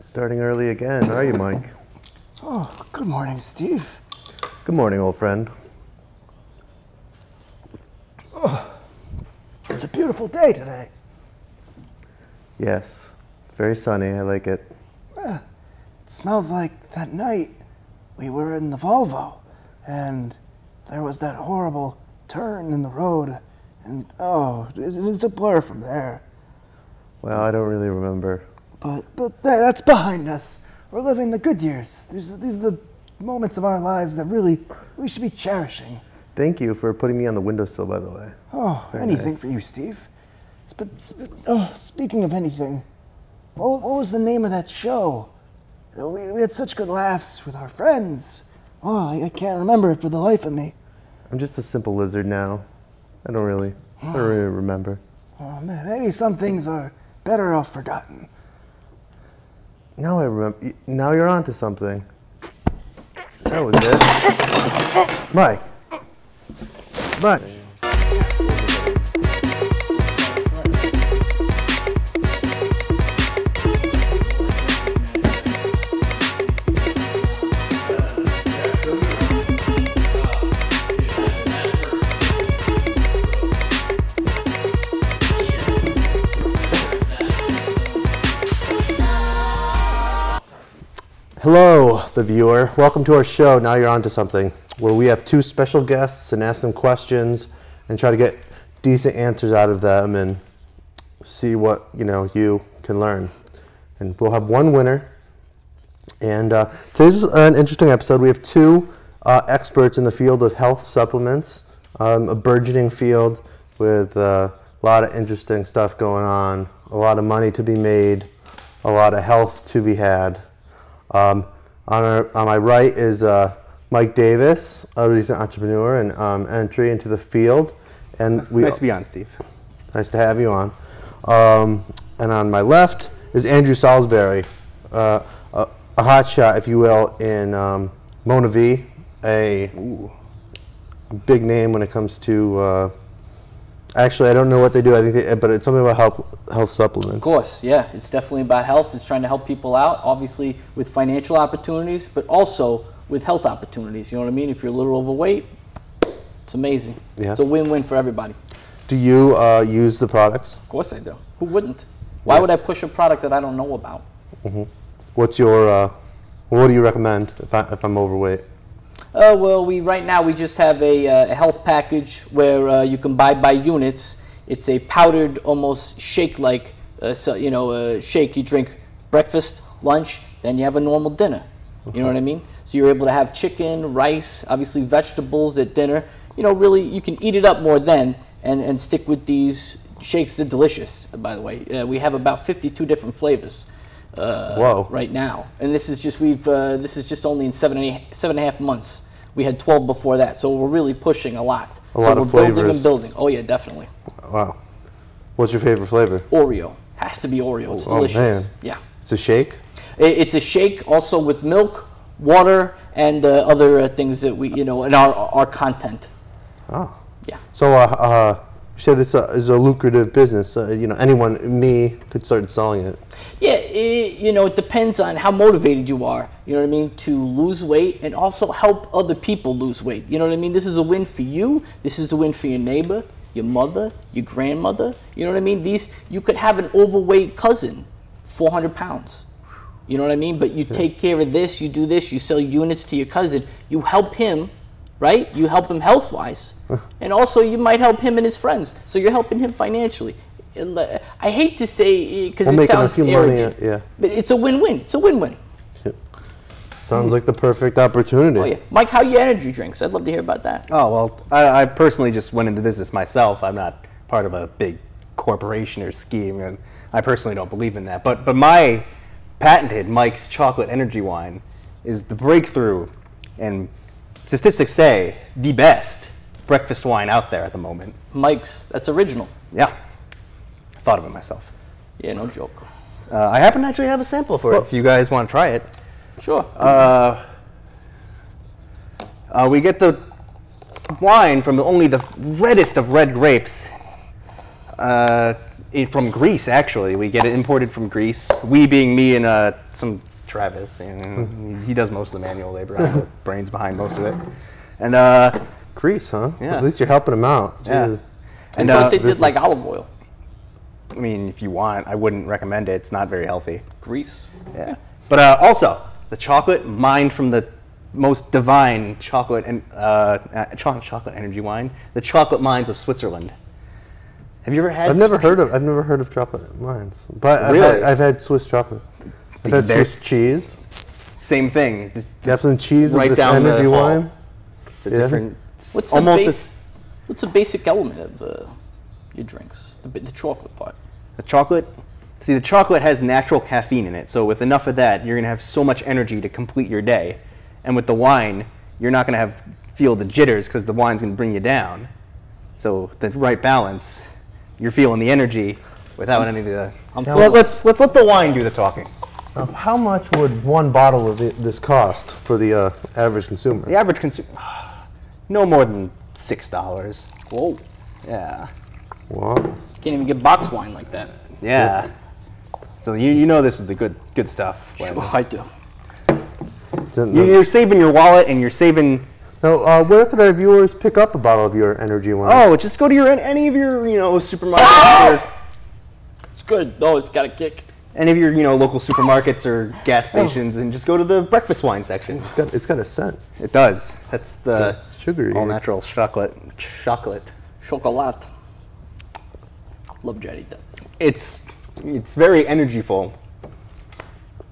Starting early again, are you, Mike? Oh, good morning, Steve. Good morning, old friend. Oh, It's a beautiful day today. Yes, it's very sunny. I like it. It smells like that night we were in the Volvo and there was that horrible turn in the road. And oh, it's it's a blur from there. Well, I don't really remember. But but that's behind us. We're living the good years. These, these are the moments of our lives that really we should be cherishing. Thank you for putting me on the windowsill, by the way. Oh, Very anything nice. for you, Steve. Sp- sp- oh, speaking of anything, what, what was the name of that show? We, we had such good laughs with our friends. Oh, I, I can't remember it for the life of me. I'm just a simple lizard now. I don't really, I don't really remember. Oh, ma- maybe some things are better off forgotten. Now I remember. Now you're onto something. That was it. Mike. Mike. Hello, the viewer. Welcome to our show. Now you're on to something where we have two special guests and ask them questions and try to get decent answers out of them and see what you know you can learn. And we'll have one winner. And uh, today's an interesting episode. We have two uh, experts in the field of health supplements, um, a burgeoning field with uh, a lot of interesting stuff going on, a lot of money to be made, a lot of health to be had. Um, on, our, on my right is uh, Mike Davis, a recent entrepreneur and um, entry into the field. And we, nice to be on, Steve. Nice to have you on. Um, and on my left is Andrew Salisbury, uh, a, a hotshot, if you will, in um, Mona V, a big name when it comes to. Uh, actually, I don't know what they do. I think, they, but it's something about health health supplements. Of course, yeah. It's definitely about health. It's trying to help people out, obviously with financial opportunities, but also with health opportunities. You know what I mean? If you're a little overweight, it's amazing. Yeah. It's a win-win for everybody. Do you uh, use the products? Of course I do. Who wouldn't? Why Yeah. would I push a product that I don't know about? What's your? Uh, what do you recommend if, I, if I'm overweight? Uh, well, we right now we just have a, uh, a health package where uh, you can buy by units. It's a powdered, almost shake-like, uh, so, you know, uh, shake. You drink breakfast, lunch, then you have a normal dinner. You know what I mean? So you're able to have chicken, rice, obviously vegetables at dinner. You know, really, you can eat it up more then and, and stick with these shakes. They're delicious, by the way. Uh, we have about 52 different flavors uh, Whoa. right now, and this is just we've uh, this is just only in seven and a, seven and a half months. We had 12 before that, so we're really pushing a lot. A so lot we're of building and building. Oh yeah, definitely. Wow. What's your favorite flavor? Oreo has to be Oreo. It's Oh, delicious. man. Yeah, It's a shake. It- it's a shake also with milk, water, and uh, other uh, things that we you know in our our content. Oh. Yeah. So, uh, uh, you said this is a lucrative business. Uh, you know, anyone, me, could start selling it. Yeah, it, you know, it depends on how motivated you are, you know what I mean, to lose weight and also help other people lose weight. You know what I mean? This is a win for you. This is a win for your neighbor, your mother, your grandmother. You know what I mean? These, you could have an overweight cousin, 400 pounds. You know what I mean? But you take care of this, you do this, you sell units to your cousin, you help him, right? You help him health wise. and also, you might help him and his friends. So you're helping him financially. I hate to say eh, because it making a sounds few money, arrogant, yeah. but it's a win-win. It's a win-win. Sounds like the perfect opportunity. Oh yeah, Mike, how your energy drinks? I'd love to hear about that. Oh well, I, I personally just went into business myself. I'm not part of a big corporation or scheme, and I personally don't believe in that. But but my patented Mike's Chocolate Energy Wine is the breakthrough, and statistics say the best breakfast wine out there at the moment. Mike's, that's original. Yeah, I thought of it myself. Yeah, no joke. Uh, I happen to actually have a sample for it. If you guys want to try it. Sure. Uh, uh, we get the wine from only the reddest of red grapes Uh, it, from Greece, actually. We get it imported from Greece. We being me and uh, some Travis. And he does most of the manual labor. I have the brains behind most of it. And uh, Greece, huh? Yeah. At least you're helping him out. Yeah. Jeez. I and thought uh, they did like olive oil. I mean, if you want, I wouldn't recommend it. It's not very healthy. Grease. Yeah. But uh, also, the chocolate mined from the most divine chocolate and uh, uh, chocolate energy wine, the chocolate mines of Switzerland. Have you ever had? I've never heard of I've never heard of chocolate mines, but I've, had, I've had Swiss chocolate. I've had cheese. Same thing. Just You have some cheese Right with this down the energy hall. wine. it's a Yeah. different. What's the almost base? What's the basic element of uh, your drinks? The, the chocolate part. The chocolate. See, the chocolate has natural caffeine in it, so with enough of that, you're gonna have so much energy to complete your day. And with the wine, you're not gonna have feel the jitters because the wine's gonna bring you down. So the right balance, you're feeling the energy without any of the. I'm So feeling- let, us let's let the wine do the talking. Now, how much would one bottle of it, this cost for the uh, average consumer? The average consumer, no more than six dollars. Whoa. Yeah. Well, Can't even get box wine like that. Yeah. So you, you know this is the good good stuff. when- Sure, I do. You- know- You're saving your wallet and you're saving Now, uh, where could our viewers pick up a bottle of your energy wine? Oh, just go to your any of your you know supermarkets or It's good. No, it's got a kick. Any of your you know local supermarkets or gas oh. stations and just go to the breakfast wine section. It's got, it's got a scent. It does. That's the It's sugary. all natural chocolate. Chocolate. Chocolat. Love Jarita. It's it's very energyful.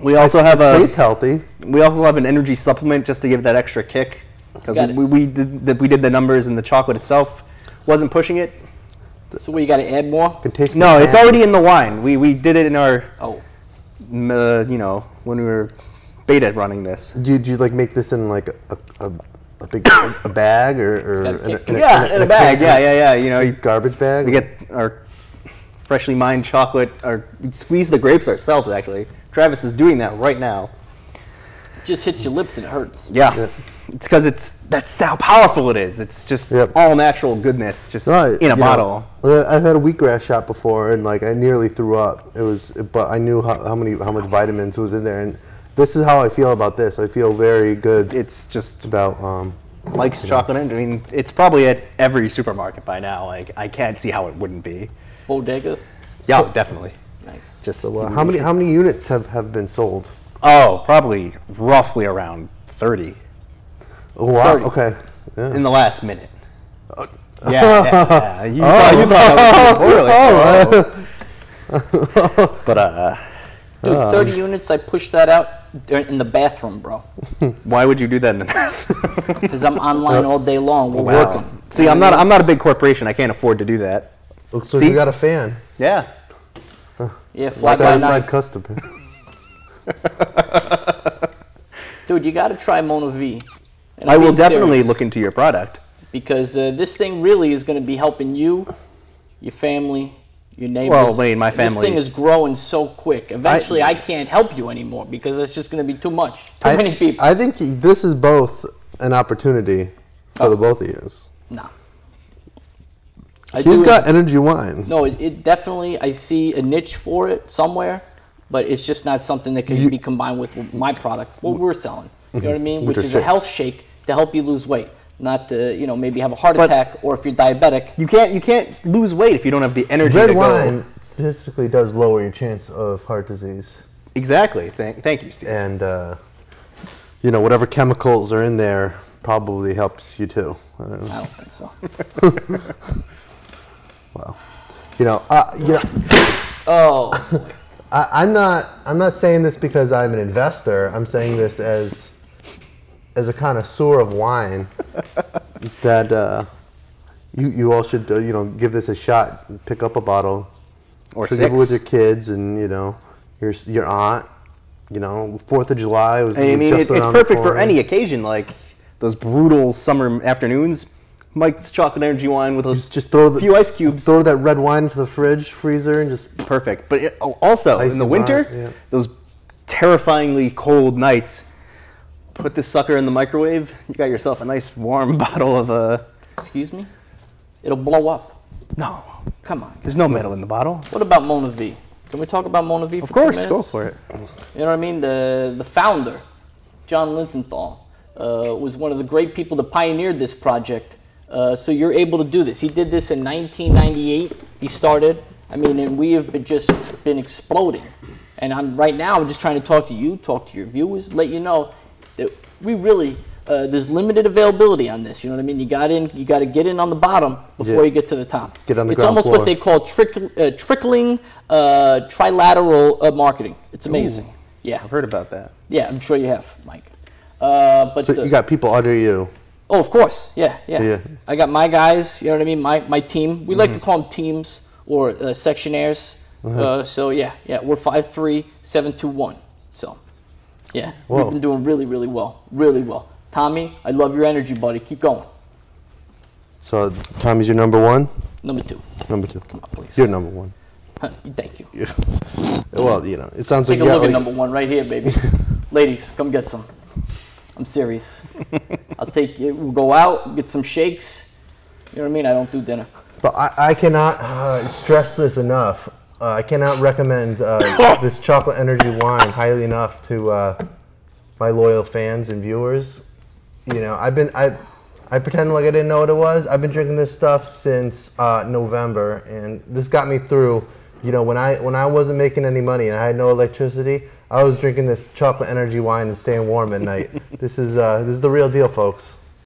We also have a tastes healthy. we also have an energy supplement just to give that extra kick because Got we, we did the, we did the numbers and the chocolate itself wasn't pushing it. So what, you got to add more? No, it's ham. already in the wine. We we did it in our Oh, uh, you know when we were beta running this. Do you, do you like make this in like a, a, a big a bag or, or got a in, a, kick. in, a, Yeah, in a bag. can- Yeah, yeah, yeah. You know, you, Garbage bag. we get our freshly mined chocolate, or we squeeze the grapes ourselves. Actually, Travis is doing that right now. It just hits your lips and it hurts. Yeah, Yeah. it's because it's that's how powerful it is. It's just Yep. all natural goodness, just Right, in a you bottle. uh, I've had a wheatgrass shot before, and like I nearly threw up. It was, but I knew how, how many how much vitamins was in there, and this is how I feel about this. I feel very good It's just about. Um, Mike's chocolate. I mean, it's probably at every supermarket by now. Like, I can't see how it wouldn't be. Bodega. Yeah, definitely. Nice. Just so uh, how many how many units have, have been sold? Oh, probably roughly around thirty Oh wow. 30. Okay. Yeah. in the last minute. Uh, Yeah, yeah, yeah. You, thought, you thought that was too early. But uh, Dude, 30 units, I pushed that out in the bathroom, bro. why would you do that in the bathroom? Because I'm online all day long. We're Wow. working. See, I'm not. I'm not a big corporation. I can't afford to do that. Looks like See? you got a fan. Yeah. Yeah, fly by Satisfied night. customer. Dude, you got to try Mona V. And I will definitely serious. look into your product. because uh, this thing really is going to be helping you, your family, your neighbors. Well, Wayne, my family. This thing is growing so quick. Eventually, I, can't help you anymore because it's just going to be too much. Too I, many people. I think this is both an opportunity for the both of you. nah. I He's do- got energy wine. No, it, it definitely. I see a niche for it somewhere, but it's just not something that can be combined with my product, what we're selling. You know what I mean? Which Which are is a health shake to help you lose weight, not to you know maybe have a heart But- attack or if you're diabetic. You can't. You can't lose weight if you don't have the energy Red to go. wine statistically does lower your chance of heart disease, Exactly. Thank, thank you, Steve. and uh, you know whatever chemicals are in there probably helps you too. I don't know. I don't think so. Wow. You know, uh, you know, Oh, I, I'm not. I'm not saying this because I'm an investor. I'm saying this as as a connoisseur of wine. that uh, you you all should uh, you know give this a shot. Pick up a bottle. Or Should give it with your kids and you know your your aunt. You know, Fourth of July was I mean, it, it's perfect for any occasion, like those brutal summer afternoons. Mike's chocolate energy wine with a Just, just throw the few ice cubes. Throw that red wine into the fridge, freezer, and just perfect. But it, also Ice in the winter, wine, yeah. those terrifyingly cold nights, put this sucker in the microwave. You got yourself a nice warm bottle of uh excuse me. It'll blow up. no. Come on. There's no metal in the bottle. What about Mona V? Can we talk about Mona V for Of course, go for it. You know what I mean? The the founder, John Lindenthal, uh, was one of the great people that pioneered this project. Uh, so you're able to do this. He did this in 1998. He started. I mean, and we have been just been exploding. And I'm right now. I'm just trying to talk to you, talk to your viewers, let you know that we really. Uh, there's limited availability on this. You know what I mean? You got in. You got to get in on the bottom before Yeah. you get to the top. Get on the it's ground almost floor. what they call trickle, uh, trickling uh, trilateral uh, marketing. It's amazing. Yeah. I've heard about that. Yeah, I'm sure you have, Mike. Uh, but So the- you got people under you. Oh, of course, yeah, yeah, Yeah. I got my guys. You know what I mean? My my team. We like to call them teams or uh, sectionaires. uh so yeah, yeah, we're five three seven two one. So yeah, Whoa. we've been doing really, really well, really well. Tommy, I love your energy, buddy. Keep going. So Tommy's your number one. Number two. Number two. please. You're number one. Thank you. Well, you know, it sounds Take like a you look got at like, number one right here, baby. Ladies, come get some. I'm serious. I'll take you. We'll go out, get some shakes. You know what I mean? I don't do dinner. But I, I cannot uh, stress this enough. Uh, I cannot recommend uh, this chocolate energy wine highly enough to uh, my loyal fans and viewers. You know, I've been I I pretend like I didn't know what it was. I've been drinking this stuff since uh, November, and this got me through. You know, when I when I wasn't making any money and I had no electricity, I was drinking this chocolate energy wine and staying warm at night. this is uh, this is the real deal, folks.